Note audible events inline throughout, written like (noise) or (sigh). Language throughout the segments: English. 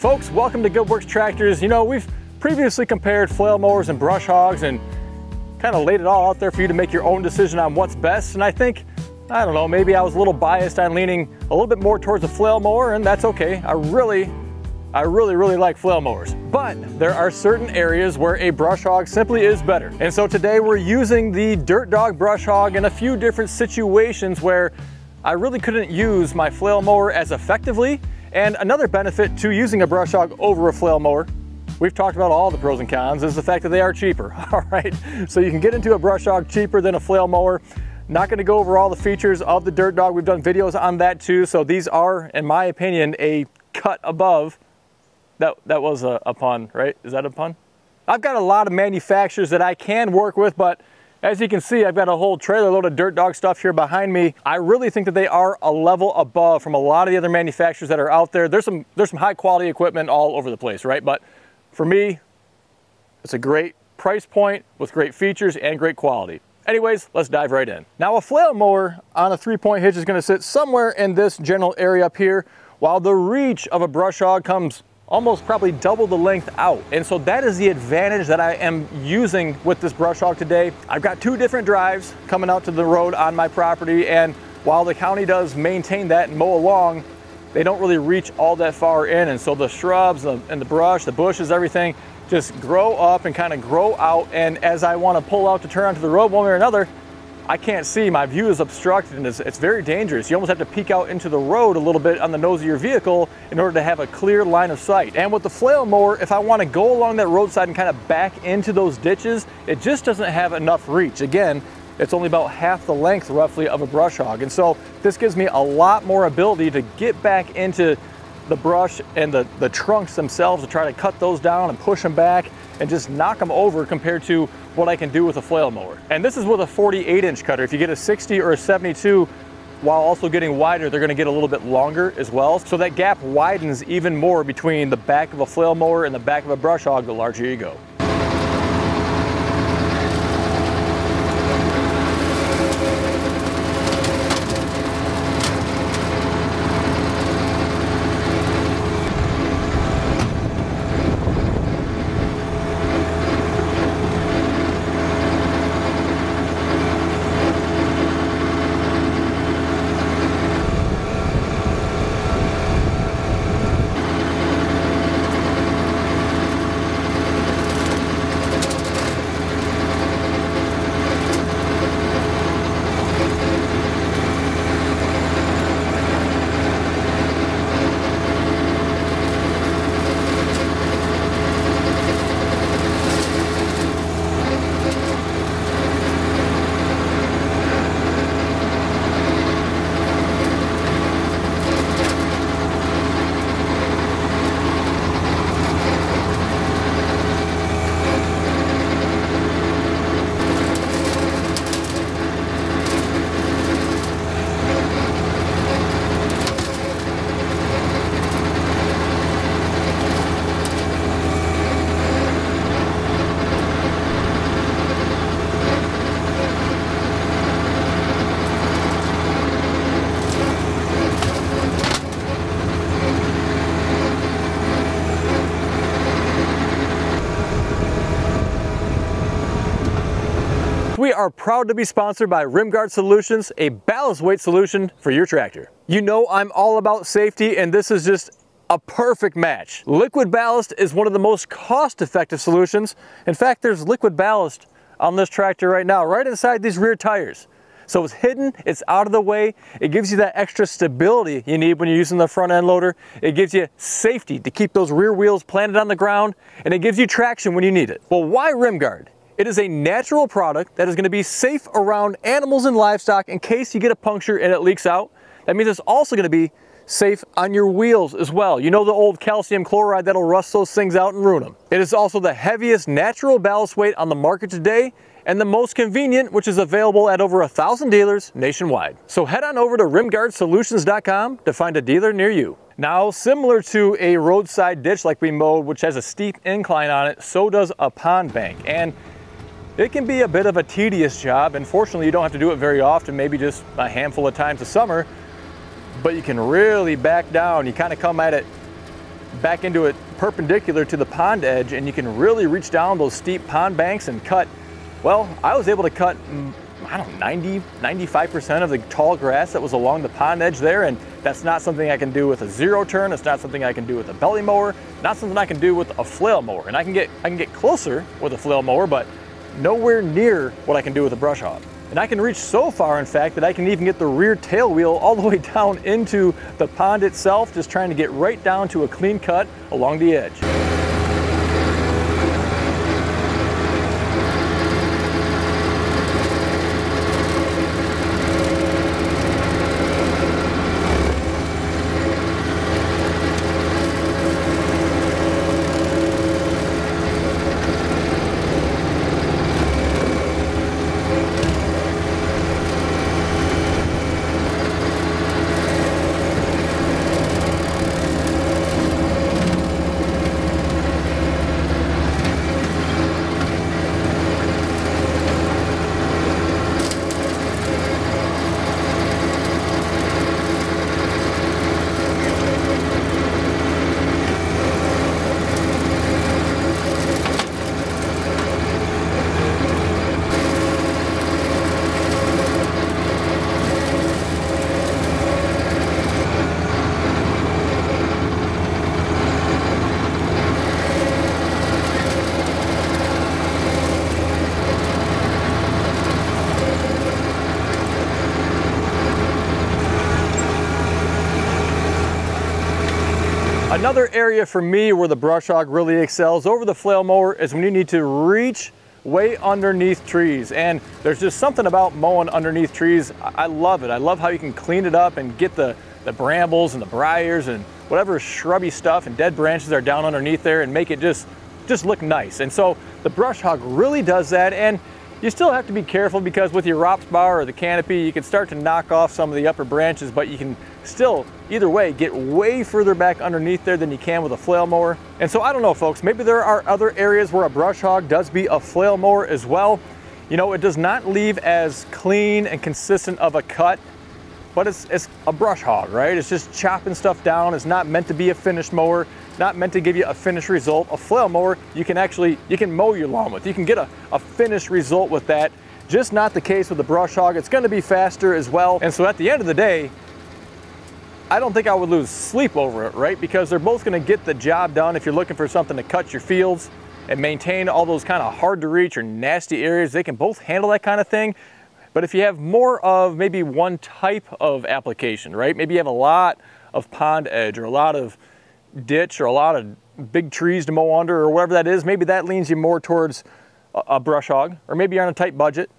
Folks, welcome to Good Works Tractors. You know, we've previously compared flail mowers and brush hogs and kind of laid it all out there for you to make your own decision on what's best. And I think, I don't know, maybe I was a little biased on leaning a little bit more towards a flail mower and that's okay. I really, I really, really like flail mowers. But there are certain areas where a brush hog simply is better. And so today we're using the Dirt Dog brush hog in a few different situations where I really couldn't use my flail mower as effectively. And another benefit to using a brush hog over a flail mower, we've talked about all the pros and cons, is the fact that they are cheaper, (laughs) all right? So you can get into a brush hog cheaper than a flail mower. Not gonna go over all the features of the Dirt Dog. We've done videos on that too. So these are, in my opinion, a cut above that, that was a, a pun, right? Is that a pun? I've got a lot of manufacturers that I can work with, but as you can see, I've got a whole trailer load of Dirt Dog stuff here behind me. I really think that they are a level above from a lot of the other manufacturers that are out there. There's some, there's some high quality equipment all over the place, right? But for me, it's a great price point with great features and great quality. Anyways, let's dive right in. Now a flail mower on a three point hitch is gonna sit somewhere in this general area up here, while the reach of a brush hog comes almost probably double the length out. And so that is the advantage that I am using with this brush hog today. I've got two different drives coming out to the road on my property and while the county does maintain that and mow along, they don't really reach all that far in. And so the shrubs and the brush, the bushes, everything just grow up and kind of grow out. And as I want to pull out to turn onto the road one way or another, I can't see, my view is obstructed and it's, it's, very dangerous. You almost have to peek out into the road a little bit on the nose of your vehicle in order to have a clear line of sight. And with the flail mower, if I wanna go along that roadside and kind of back into those ditches, it just doesn't have enough reach. Again, it's only about half the length roughly of a brush hog. And so this gives me a lot more ability to get back into the brush and the, the trunks themselves to try to cut those down and push them back and just knock them over compared to what I can do with a flail mower. And this is with a 48 inch cutter. If you get a 60 or a 72, while also getting wider, they're gonna get a little bit longer as well. So that gap widens even more between the back of a flail mower and the back of a brush hog the larger you go. Are proud to be sponsored by Rimguard Solutions, a ballast weight solution for your tractor. You know I'm all about safety and this is just a perfect match. Liquid ballast is one of the most cost-effective solutions. In fact, there's liquid ballast on this tractor right now, right inside these rear tires. So it's hidden, it's out of the way. It gives you that extra stability you need when you're using the front end loader. It gives you safety to keep those rear wheels planted on the ground, and it gives you traction when you need it. Well, why Rimguard? It is a natural product that is going to be safe around animals and livestock in case you get a puncture and it leaks out. That means it's also going to be safe on your wheels as well. You know the old calcium chloride that'll rust those things out and ruin them. It is also the heaviest natural ballast weight on the market today and the most convenient, which is available at over a thousand dealers nationwide. So head on over to rimguardsolutions.com to find a dealer near you. Now, similar to a roadside ditch like we mowed, which has a steep incline on it, so does a pond bank. And it can be a bit of a tedious job, and fortunately you don't have to do it very often, maybe just a handful of times a summer, but you can really back down. You kind of come at it back into it perpendicular to the pond edge and you can really reach down those steep pond banks and cut, well, I was able to cut, mm, I don't know, 90, 95% of the tall grass that was along the pond edge there. And that's not something I can do with a zero turn. It's not something I can do with a belly mower, not something I can do with a flail mower. And I can get, I can get closer with a flail mower, but nowhere near what I can do with a brush hog. And I can reach so far, in fact, that I can even get the rear tail wheel all the (laughs) way down into the pond itself, just trying to get right down to a clean cut along the edge. Another area for me where the brush hog really excels over the flail mower is when you need to reach way underneath trees. And there's just something about mowing underneath trees. I love it. I love how you can clean it up and get the, the brambles and the briars and whatever shrubby stuff and dead branches are down underneath there and make it just, just look nice. And so the brush hog really does that. And you still have to be careful because with your ROPS bar or the canopy, you can start to knock off some of the upper branches, but you can still, either way, get way further back underneath there than you can with a flail mower. And so I don't know, folks, maybe there are other areas where a brush hog does be a flail mower as well. You know, it does not leave as clean and consistent of a cut, but it's, it's a brush hog, right? It's just chopping stuff down. It's not meant to be a finished mower. Not meant to give you a finished result. A flail mower, you can actually, you can mow your lawn with. You can get a, a finished result with that. Just not the case with the brush hog. It's gonna be faster as well. And so at the end of the day, I don't think I would lose sleep over it, right? Because they're both gonna get the job done if you're looking for something to cut your fields and maintain all those kind of hard to reach or nasty areas. They can both handle that kind of thing. But if you have more of maybe one type of application, right? Maybe you have a lot of pond edge or a lot of ditch or a lot of big trees to mow under or whatever that is, maybe that leans you more towards a brush hog. Or maybe you're on a tight budget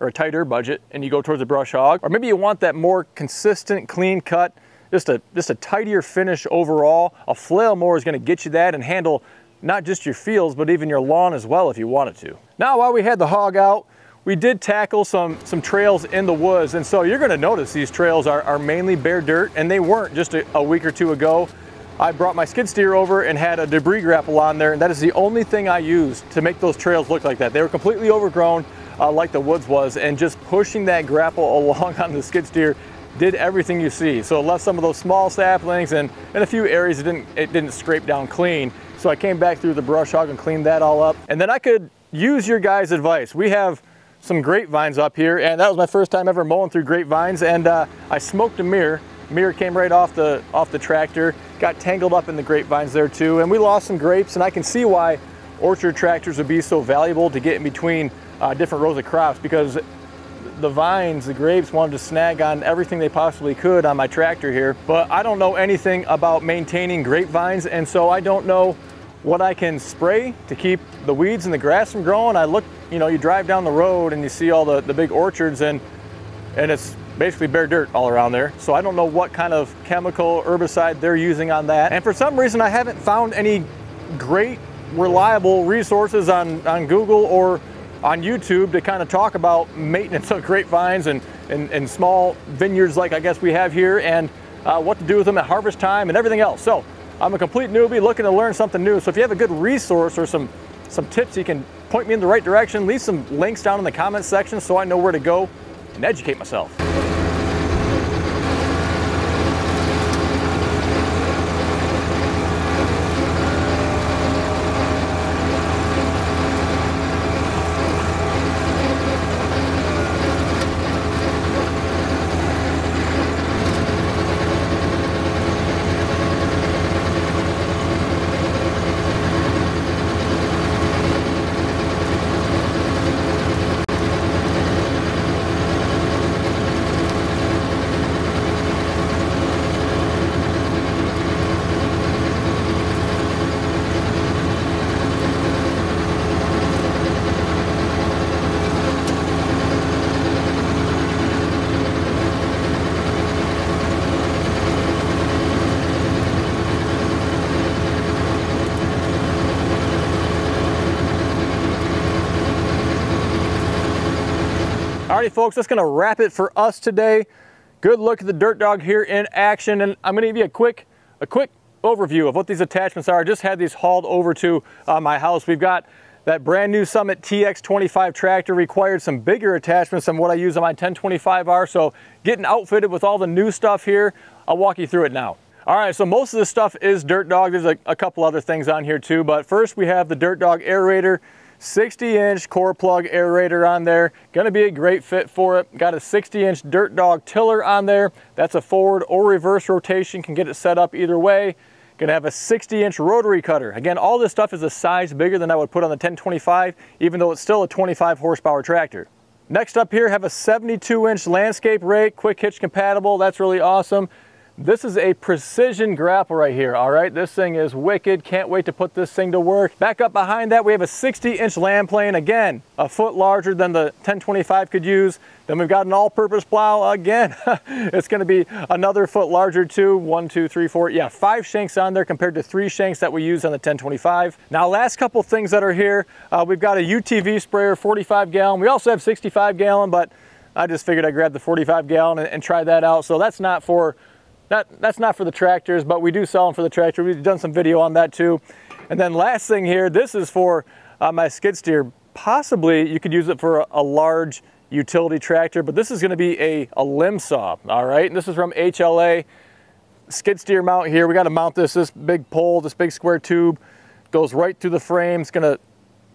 or a tighter budget and you go towards a brush hog. Or maybe you want that more consistent, clean cut just a, just a tidier finish overall. A flail mower is gonna get you that and handle not just your fields, but even your lawn as well if you wanted to. Now, while we had the hog out, we did tackle some, some trails in the woods. And so you're gonna notice these trails are, are mainly bare dirt and they weren't just a, a week or two ago. I brought my skid steer over and had a debris grapple on there and that is the only thing I used to make those trails look like that. They were completely overgrown uh, like the woods was and just pushing that grapple (laughs) along on the skid steer did everything you see. So it left some of those small saplings and in a few areas it didn't, it didn't scrape down clean. So I came back through the brush hog and cleaned that all up. And then I could use your guys' advice. We have some grapevines up here and that was my first time ever mowing through grapevines and uh, I smoked a mirror. Mirror came right off the, off the tractor, got tangled up in the grapevines there too and we lost some grapes and I can see why orchard tractors would be so valuable to get in between uh, different rows of crops because the vines, the grapes wanted to snag on everything they possibly could on my tractor here. But I don't know anything about maintaining grapevines and so I don't know what I can spray to keep the weeds and the grass from growing. I look, you know, you drive down the road and you see all the, the big orchards and, and it's basically bare dirt all around there. So I don't know what kind of chemical herbicide they're using on that. And for some reason, I haven't found any great reliable resources on, on Google or on YouTube to kind of talk about maintenance of (laughs) grapevines and, and, and small vineyards like I guess we have here and uh, what to do with them at harvest time and everything else. So I'm a complete newbie looking to learn something new. So if you have a good resource or some, some tips you can point me in the right direction, leave some links down in the comments section so I know where to go and educate myself. Alrighty folks, that's gonna wrap it for us today. Good look at the Dirt Dog here in action and I'm gonna give you a quick, a quick overview of what these attachments are. I just had these hauled over to uh, my house. We've got that brand new Summit TX25 tractor required some bigger attachments than what I use on my 1025R. So getting outfitted with all the new stuff here, I'll walk you through it now. All right, so most of this stuff is Dirt Dog. There's a, a couple other things on here too, but first we have the Dirt Dog aerator. 60 inch core plug aerator on there. Gonna be a great fit for it. Got a 60 inch Dirt Dog tiller on there. That's a forward or reverse rotation, can get it set up either way. Gonna have a 60 inch rotary cutter. Again, all this stuff is a size bigger than I would put on the 1025, even though it's still a 25 horsepower tractor. Next up here, have a 72 inch landscape rake, quick hitch compatible. That's really awesome. This is a precision grapple right here, all right? This thing is wicked. Can't wait to put this thing to work. Back up behind that, we have a 60-inch land plane. Again, a foot larger than the 1025 could use. Then we've got an all-purpose plow. Again, (laughs) it's gonna be another foot larger too. One, two, three, four. Yeah, five shanks on there compared to three shanks that we use on the 1025. Now, last couple things that are here, uh, we've got a UTV sprayer, 45 gallon. We also have 65 gallon, but I just figured I'd grab the 45 gallon and, and try that out. So that's not for that, that's not for the tractors, but we do sell them for the tractor. We've done some video on that too. And then last thing here, this is for uh, my skid steer. Possibly you could use it for a, a large utility tractor, but this is gonna be a, a limb saw, all right? And this is from HLA. Skid steer mount here. We gotta mount this, this big pole, this big square tube, goes right through the frame. It's gonna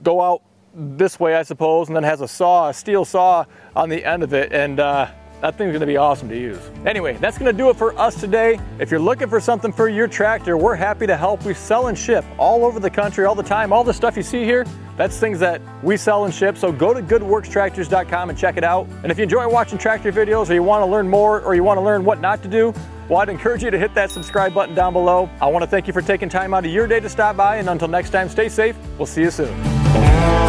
go out this way, I suppose, and then has a saw, a steel saw on the end of it. And uh, that thing's gonna be awesome to use. Anyway, that's gonna do it for us today. If you're looking for something for your tractor, we're happy to help. We sell and ship all over the country all the time. All the stuff you see here, that's things that we sell and ship. So go to goodworkstractors.com and check it out. And if you enjoy watching tractor videos or you wanna learn more or you wanna learn what not to do, well, I'd encourage you to hit that subscribe button down below. I wanna thank you for taking time out of your day to stop by. And until next time, stay safe. We'll see you soon.